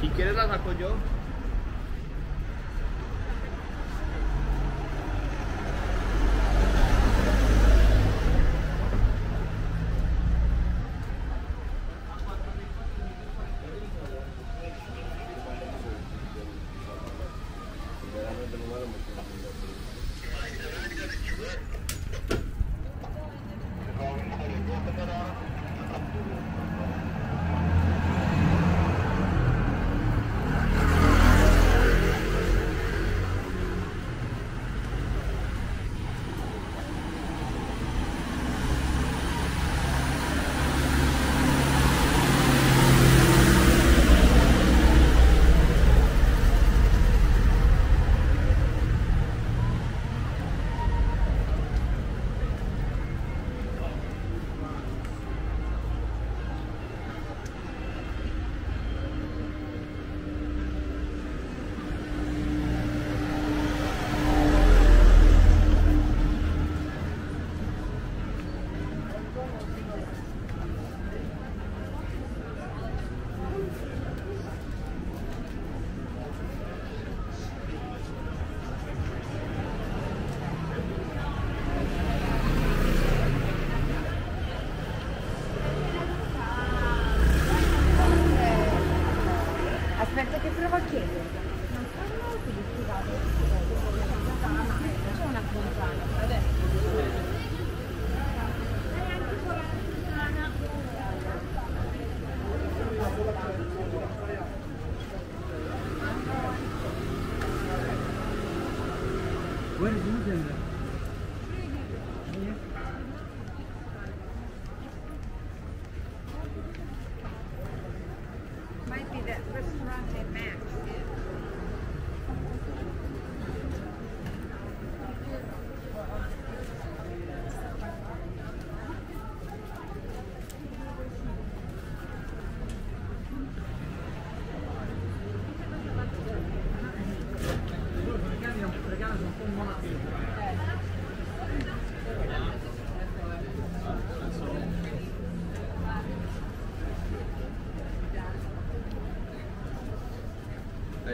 Si quieres la saco yo.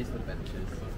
Il benches?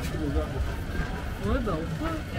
我走了。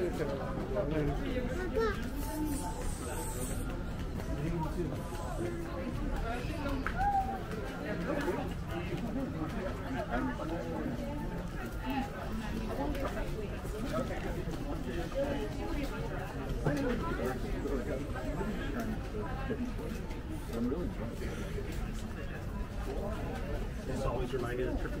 I'm really drunk. This always reminded me of triple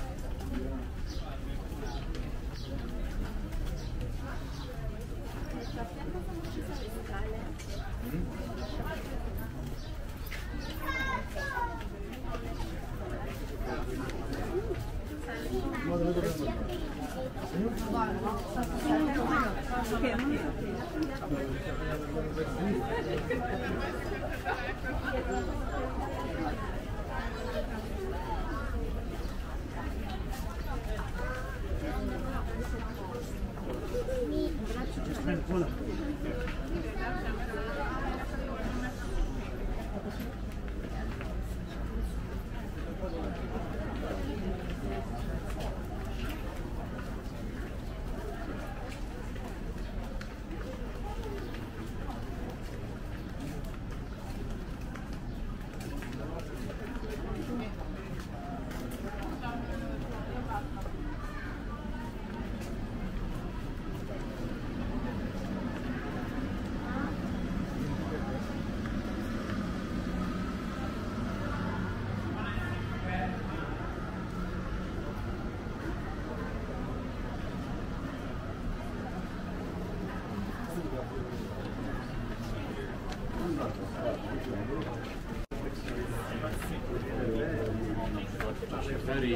Betty.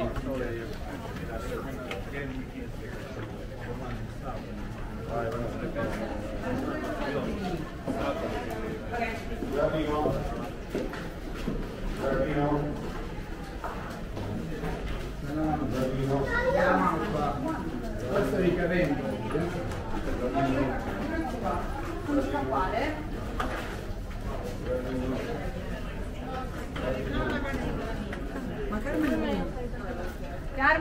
Andiamo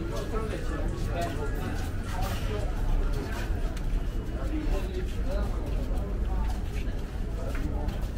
Thank you.